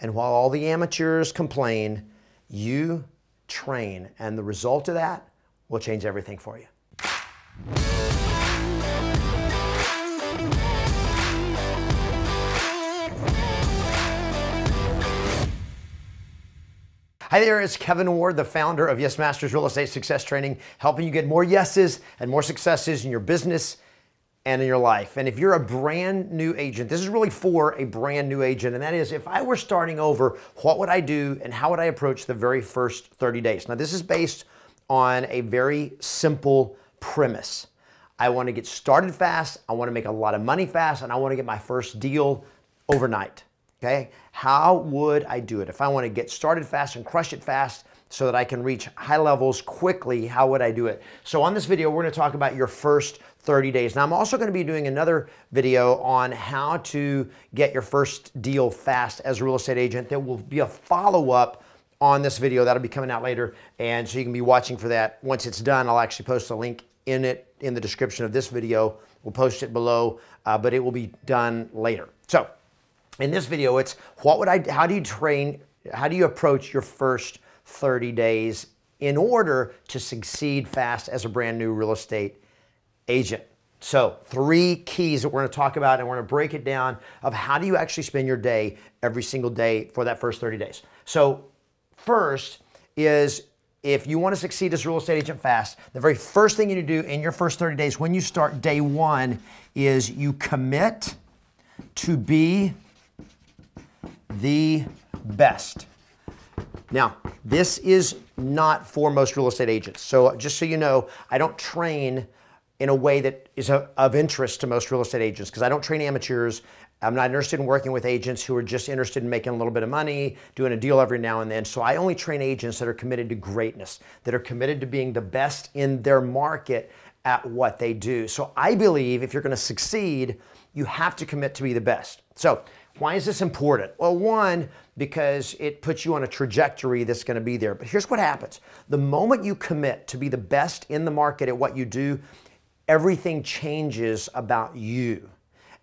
And while all the amateurs complain, you train. And the result of that will change everything for you. Hi there, it's Kevin Ward, the founder of Yes Masters Real Estate Success Training, helping you get more yeses and more successes in your business and in your life. And if you're a brand new agent, this is really for a brand new agent. And that is, if I were starting over, what would I do and how would I approach the very first 30 days? Now, this is based on a very simple premise. I want to get started fast, I want to make a lot of money fast, and I want to get my first deal overnight. Okay, how would I do it? If I want to get started fast and crush it fast so that I can reach high levels quickly, how would I do it? So on this video, we're to talk about your first 30 days. Now I'm also going to be doing another video on how to get your first deal fast as a real estate agent. There will be a follow-up on this video that'll be coming out later and so you can be watching for that. Once it's done, I'll actually post a link in it in the description of this video. We'll post it below, uh, but it will be done later. So in this video, it's what would I, how do you train, how do you approach your first 30 days in order to succeed fast as a brand new real estate agent? So, three keys that we're going to talk about, and we're going to break it down of how do you actually spend your day every single day for that first 30 days. So, first is if you want to succeed as a real estate agent fast, the very first thing you need to do in your first 30 days when you start day one is you commit to be the best. Now, this is not for most real estate agents. So, uh, just so you know, I don't train in a way that is of interest to most real estate agents because I don't train amateurs. I'm not interested in working with agents who are just interested in making a little bit of money, doing a deal every now and then. So I only train agents that are committed to greatness, that are committed to being the best in their market at what they do. So I believe if you're going to succeed, you have to commit to be the best. So why is this important? Well, one, because it puts you on a trajectory that's going to be there. But here's what happens the moment you commit to be the best in the market at what you do, everything changes about you.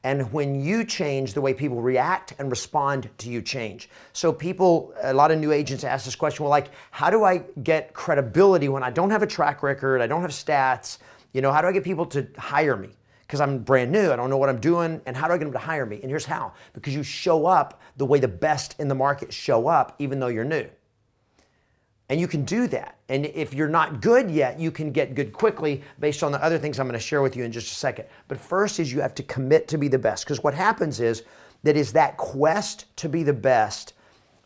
And when you change, the way people react and respond to you change. So people, a lot of new agents ask this question, well, like, how do I get credibility when I don't have a track record, I don't have stats? You know, how do I get people to hire me? Because I'm brand new. I don't know what I'm doing. And how do I get them to hire me? And here's how because you show up the way the best in the market show up, even though you're new. And you can do that. And if you're not good yet, you can get good quickly based on the other things I'm going to share with you in just a second. But first is you have to commit to be the best because what happens is that is that quest to be the best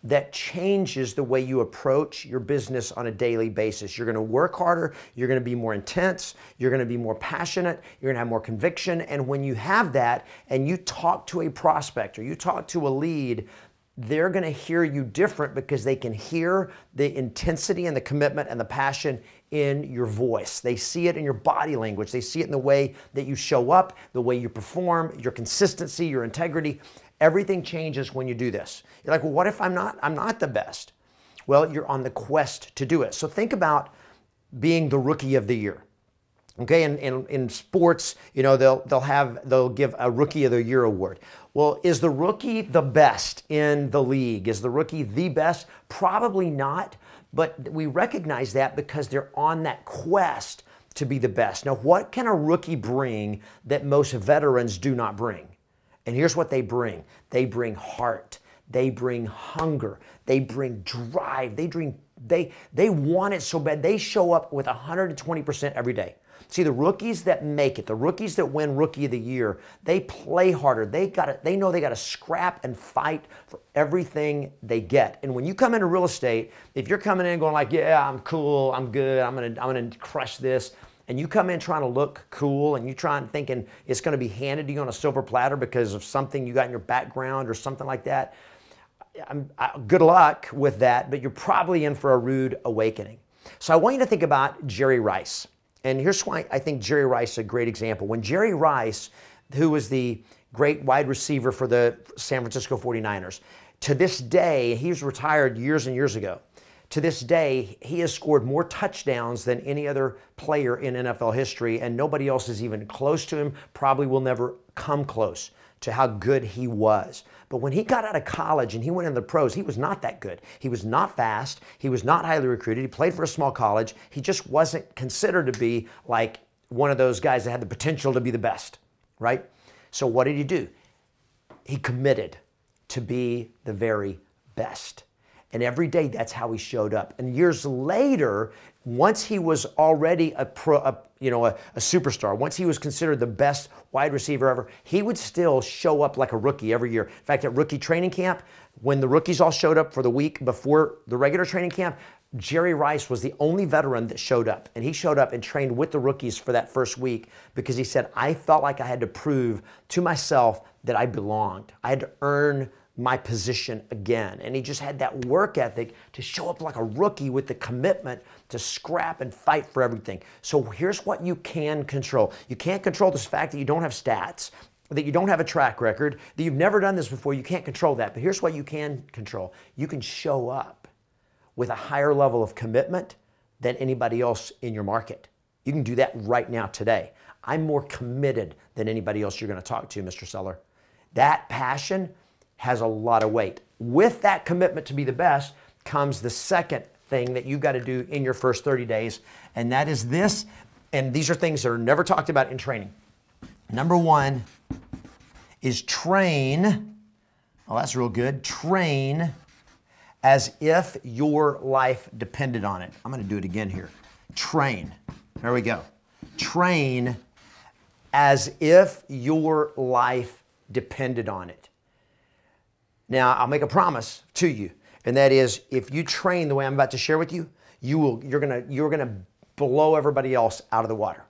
that changes the way you approach your business on a daily basis. You're going to work harder, you're going to be more intense, you're going to be more passionate, you're to have more conviction. And when you have that and you talk to a prospect or you talk to a lead, they're going to hear you different because they can hear the intensity and the commitment and the passion in your voice. They see it in your body language. They see it in the way that you show up, the way you perform, your consistency, your integrity. Everything changes when you do this. You're like, well, what if I'm not, I'm not the best? Well, you're on the quest to do it. So think about being the rookie of the year. Okay, in, in, in sports, you know, they'll they'll have they'll give a rookie of the year award. Well, is the rookie the best in the league? Is the rookie the best? Probably not, but we recognize that because they're on that quest to be the best. Now, what can a rookie bring that most veterans do not bring? And here's what they bring they bring heart, they bring hunger, they bring drive, they bring they they want it so bad. They show up with 120% every day. See the rookies that make it, the rookies that win rookie of the year, they play harder. They got. They know they got to scrap and fight for everything they get. And when you come into real estate, if you're coming in going like, "Yeah, I'm cool, I'm good, I'm gonna I'm gonna crush this," and you come in trying to look cool and you try and thinking it's going to be handed to you on a silver platter because of something you got in your background or something like that, I, good luck with that, but you're probably in for a rude awakening. So I want you to think about Jerry Rice. And here's why I think Jerry Rice is a great example. When Jerry Rice, who was the great wide receiver for the San Francisco 49ers, to this day, he was retired years and years ago. To this day, he has scored more touchdowns than any other player in NFL history, and nobody else is even close to him, probably will never come close to how good he was. But when he got out of college and he went into the pros, he was not that good. He was not fast. He was not highly recruited. He played for a small college. He just wasn't considered to be like one of those guys that had the potential to be the best, right? So what did he do? He committed to be the very best. And every day that's how he showed up. And years later, once he was already a pro, a, you know, a, a, superstar, once he was considered the best wide receiver ever, he would still show up like a rookie every year. In fact, at rookie training camp, when the rookies all showed up for the week before the regular training camp, Jerry Rice was the only veteran that showed up. And he showed up and trained with the rookies for that first week because he said, I felt like I had to prove to myself that I belonged. I had to earn my position again. And he just had that work ethic to show up like a rookie with the commitment to scrap and fight for everything. So here's what you can control. You can't control this fact that you don't have stats, that you don't have a track record, that you've never done this before. You can't control that. But here's what you can control. You can show up with a higher level of commitment than anybody else in your market. You can do that right now today. I'm more committed than anybody else you're going to talk to, Mr. Seller. That passion has a lot of weight. With that commitment to be the best comes the second thing that you've got to do in your first 30 days, and that is this. And these are things that are never talked about in training. Number one is train. Oh, that's real good. Train as if your life depended on it. I'm going to do it again here. Train. There we go. Train as if your life depended on it. Now, I'll make a promise to you, and that is if you train the way I'm about to share with you, you will you're to you're to blow everybody else out of the water.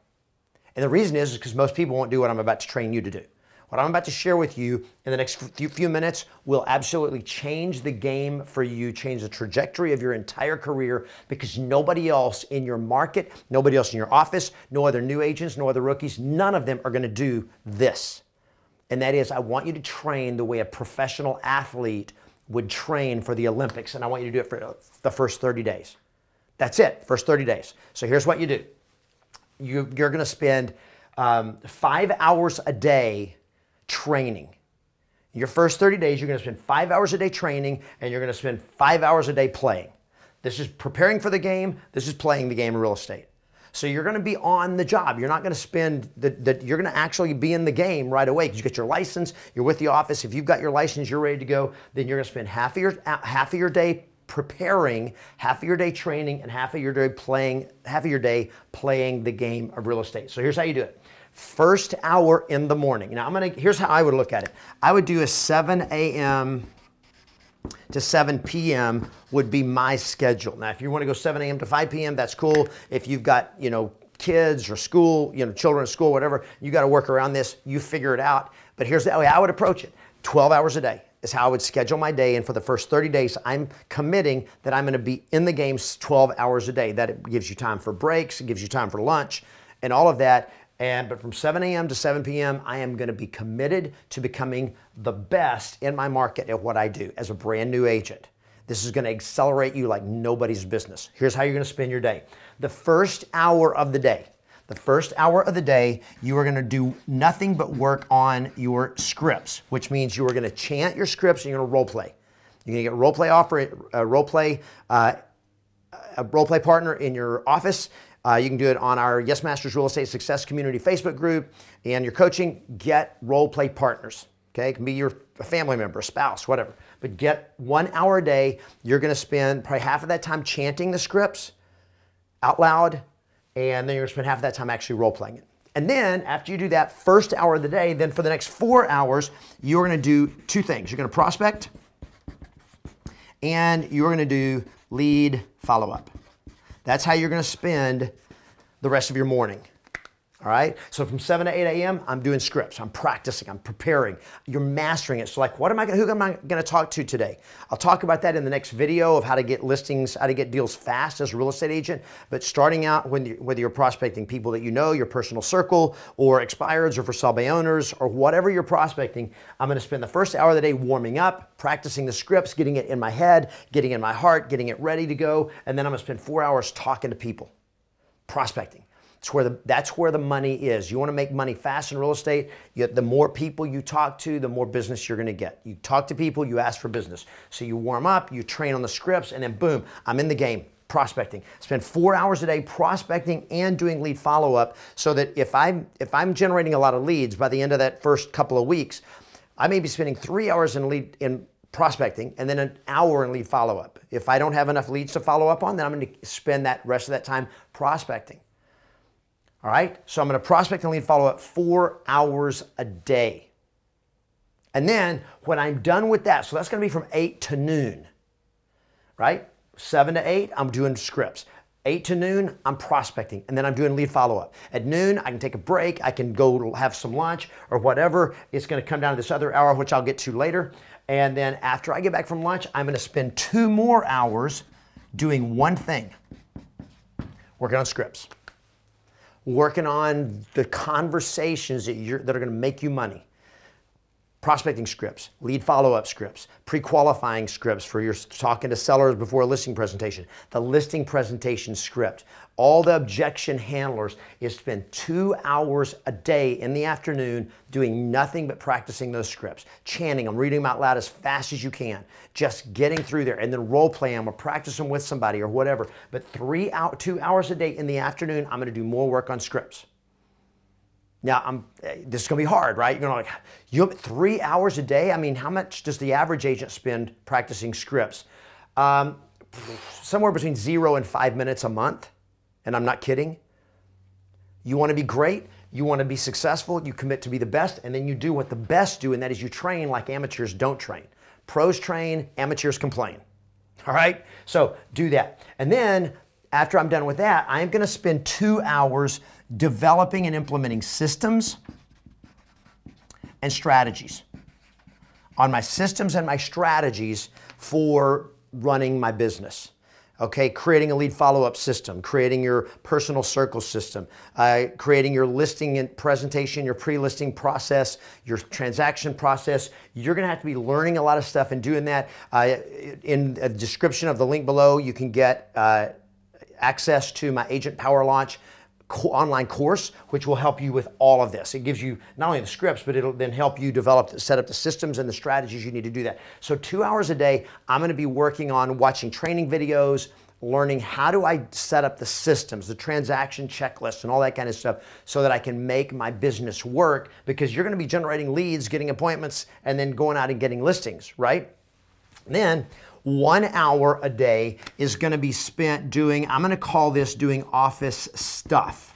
And the reason is because most people won't do what I'm about to train you to do. What I'm about to share with you in the next few minutes will absolutely change the game for you, change the trajectory of your entire career because nobody else in your market, nobody else in your office, no other new agents, no other rookies, none of them are going to do this and that is I want you to train the way a professional athlete would train for the Olympics, and I want you to do it for the first 30 days. That's it, first 30 days. So here's what you do you, are going to spend um, five hours a day training. Your first 30 days, you're to spend five hours a day training, and you're going to spend five hours a day playing. This is preparing for the game, this is playing the game of real estate. So you're going to be on the job. You're not going to spend the you're going to actually be in the game right away because you get your license. You're with the office. If you've got your license, you're ready to go. Then you're going to spend half of your half of your day preparing, half of your day training, and half of your day playing. Half of your day playing the game of real estate. So here's how you do it. First hour in the morning. Now I'm gonna. Here's how I would look at it. I would do a 7 a.m to 7 p.m. would be my schedule. Now, if you want to go 7 a.m. to 5 p.m., that's cool. If you've got, you know, kids or school, you know, children at school, whatever, you got to work around this. You figure it out. But here's the way I would approach it 12 hours a day is how I would schedule my day. And for the first 30 days, I'm committing that I'm going to be in the games 12 hours a day. That gives you time for breaks, it gives you time for lunch, and all of that. And but from 7 a.m. to 7 p.m., I am going to be committed to becoming the best in my market at what I do as a brand new agent. This is going to accelerate you like nobody's business. Here's how you're going to spend your day. The first hour of the day, the first hour of the day, you are going to do nothing but work on your scripts, which means you are going to chant your scripts and you're going to role play. You're going to get role play offer, a role play, uh, a role play partner in your office. Uh, you can do it on our Yes Masters Real Estate Success Community Facebook group. And your coaching, get role play partners. Okay, it can be your family member, spouse, whatever. But get one hour a day. You're going to spend probably half of that time chanting the scripts out loud, and then you're going to spend half of that time actually role playing it. And then after you do that first hour of the day, then for the next four hours, you're going to do two things. You're going to prospect, and you're going to do lead follow up. That's how you're going to spend the rest of your morning. All right. So from 7 to 8 a.m., I'm doing scripts. I'm practicing. I'm preparing. You're mastering it. So like, what am I? going to, Who am I going to talk to today? I'll talk about that in the next video of how to get listings, how to get deals fast as a real estate agent. But starting out when you, whether you're prospecting people that you know, your personal circle, or expireds, or for sell by owners, or whatever you're prospecting, I'm going to spend the first hour of the day warming up, practicing the scripts, getting it in my head, getting in my heart, getting it ready to go, and then I'm going to spend four hours talking to people, prospecting. It's where the, that's where the money is. You want to make money fast in real estate. You, the more people you talk to, the more business you're going to get. You talk to people, you ask for business. So you warm up, you train on the scripts, and then boom, I'm in the game prospecting. Spend four hours a day prospecting and doing lead follow up, so that if I'm if I'm generating a lot of leads by the end of that first couple of weeks, I may be spending three hours in lead in prospecting and then an hour in lead follow up. If I don't have enough leads to follow up on, then I'm going to spend that rest of that time prospecting. All right, so I'm to prospect and lead follow up four hours a day. And then when I'm done with that, so that's going to be from 8 to noon, right? 7 to 8, I'm doing scripts. 8 to noon, I'm prospecting, and then I'm doing lead follow up. At noon, I can take a break, I can go have some lunch or whatever. It's going to come down to this other hour, which I'll get to later. And then after I get back from lunch, I'm going to spend two more hours doing one thing working on scripts working on the conversations that, that are going to make you money. Prospecting scripts, lead follow up scripts, pre qualifying scripts for your talking to sellers before a listing presentation, the listing presentation script, all the objection handlers is spend two hours a day in the afternoon doing nothing but practicing those scripts, chanting them, reading them out loud as fast as you can, just getting through there, and then role play them or practice them with somebody or whatever. But three out, two hours a day in the afternoon, I'm going to do more work on scripts. Now, I'm, this is going to be hard, right? You're going to like, you have three hours a day. I mean, how much does the average agent spend practicing scripts? Um, somewhere between zero and five minutes a month and I'm not kidding. You want to be great, you want to be successful, you commit to be the best, and then you do what the best do, and that is you train like amateurs don't train. Pros train, amateurs complain. All right? So do that. And then after I'm done with that, I am going to spend two hours developing and implementing systems and strategies on my systems and my strategies for running my business. Okay creating a lead follow-up system creating your personal circle system uh, creating your listing and presentation your pre-listing process your transaction process. You're going to have to be learning a lot of stuff and doing that. Uh, in the description of the link below you can get uh, access to my agent power launch online course, which will help you with all of this. It gives you not only the scripts, but it'll then help you develop, set up the systems and the strategies you need to do that. So two hours a day, I'm going to be working on watching training videos, learning how do I set up the systems, the transaction checklist, and all that kind of stuff so that I can make my business work because you're going to be generating leads, getting appointments, and then going out and getting listings, right? And then one hour a day is going to be spent doing, I'm going to call this doing office stuff.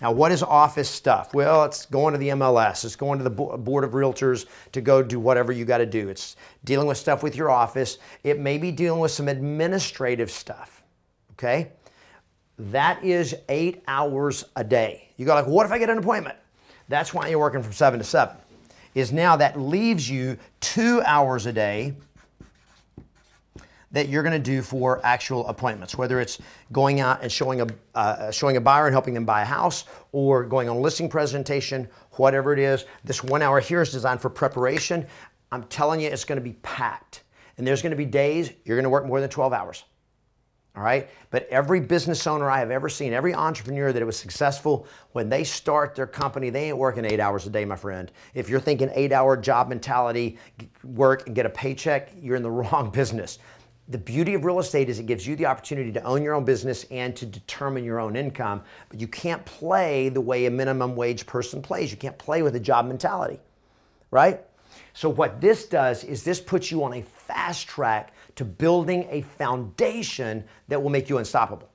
Now, what is office stuff? Well, it's going to the MLS, it's going to the board of realtors to go do whatever you got to do. It's dealing with stuff with your office. It may be dealing with some administrative stuff. Okay? That is eight hours a day. You go like, what if I get an appointment? That's why you're working from seven to seven. Is now that leaves you two hours a day that you're going to do for actual appointments, whether it's going out and showing a, uh, showing a buyer and helping them buy a house or going on a listing presentation, whatever it is. This one hour here is designed for preparation. I'm telling you, it's going to be packed. And there's going to be days you're going to work more than 12 hours. All right. But every business owner I have ever seen, every entrepreneur that was successful, when they start their company, they ain't working eight hours a day, my friend. If you're thinking eight hour job mentality, work and get a paycheck, you're in the wrong business the beauty of real estate is it gives you the opportunity to own your own business and to determine your own income, but you can't play the way a minimum wage person plays. You can't play with a job mentality, right? So, what this does is this puts you on a fast track to building a foundation that will make you unstoppable.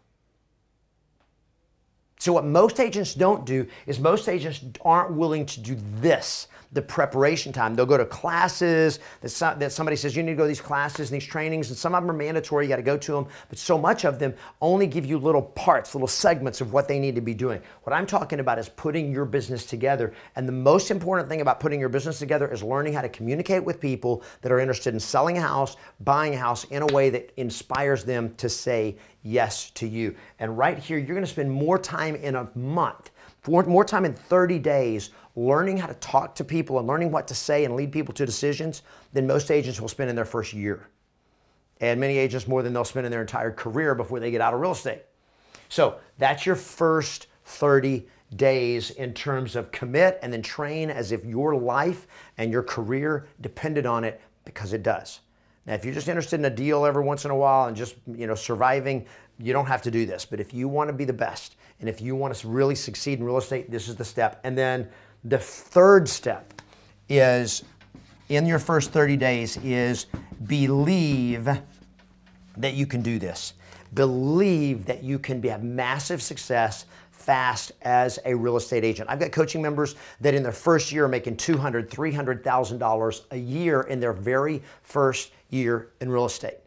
So, what most agents don't do is most agents aren't willing to do this the preparation time. They'll go to classes that, so, that somebody says you need to go to these classes and these trainings, and some of them are mandatory, you got to go to them, but so much of them only give you little parts, little segments of what they need to be doing. What I'm talking about is putting your business together. And the most important thing about putting your business together is learning how to communicate with people that are interested in selling a house, buying a house in a way that inspires them to say yes to you. And right here, you're going to spend more time in a month, more time in 30 days learning how to talk to people and learning what to say and lead people to decisions than most agents will spend in their first year. And many agents more than they'll spend in their entire career before they get out of real estate. So that's your first 30 days in terms of commit and then train as if your life and your career depended on it because it does. Now, if you're just interested in a deal every once in a while and just, you know, surviving, you don't have to do this. But if you want to be the best and if you want to really succeed in real estate, this is the step. And then the third step is in your first 30 days is believe that you can do this. Believe that you can be, have massive success fast as a real estate agent. I've got coaching members that in their first year are making $200,000, $300,000 a year in their very first year in real estate.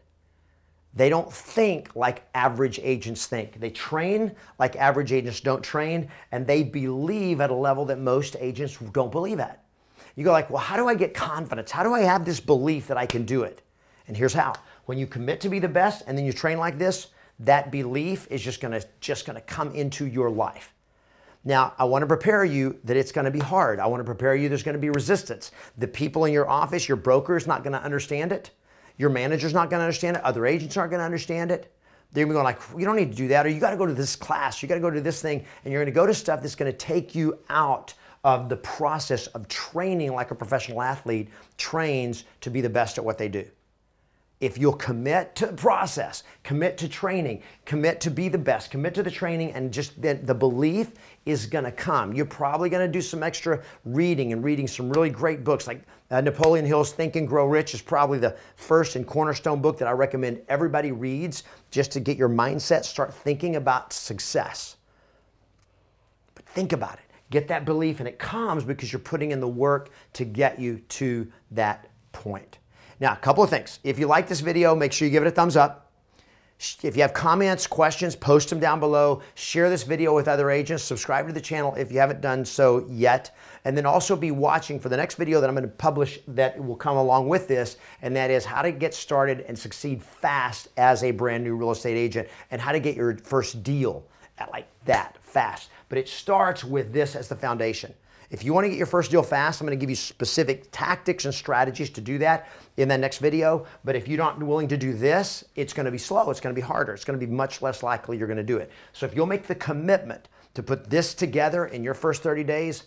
They don't think like average agents think. They train like average agents don't train, and they believe at a level that most agents don't believe at. You go like, well, how do I get confidence? How do I have this belief that I can do it? And here's how. When you commit to be the best and then you train like this, that belief is just gonna just gonna come into your life. Now, I want to prepare you that it's going to be hard. I want to prepare you there's going to be resistance. The people in your office, your broker is not going to understand it. Your manager's not going to understand it. Other agents aren't going to understand it. They're going to be going like, you don't need to do that, or you got to go to this class, you got to go to this thing, and you're going to go to stuff that's going to take you out of the process of training like a professional athlete trains to be the best at what they do if you'll commit to the process, commit to training, commit to be the best, commit to the training, and just the, the belief is to come. You're probably to do some extra reading and reading some really great books. Like uh, Napoleon Hill's Think and Grow Rich is probably the first and cornerstone book that I recommend everybody reads just to get your mindset, start thinking about success. But think about it. Get that belief, and it comes because you're putting in the work to get you to that point. Now, a couple of things. If you like this video, make sure you give it a thumbs up. If you have comments, questions, post them down below. Share this video with other agents. Subscribe to the channel if you haven't done so yet. And then also be watching for the next video that I'm going to publish that will come along with this. And that is how to get started and succeed fast as a brand new real estate agent and how to get your first deal at like that fast. But it starts with this as the foundation. If you want to get your first deal fast, I'm going to give you specific tactics and strategies to do that in that next video. But if you're not willing to do this, it's going to be slow. It's going to be harder. It's going to be much less likely you're going to do it. So if you'll make the commitment to put this together in your first 30 days,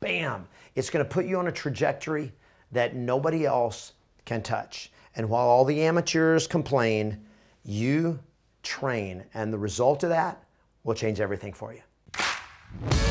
bam, it's going to put you on a trajectory that nobody else can touch. And while all the amateurs complain, you train. And the result of that will change everything for you.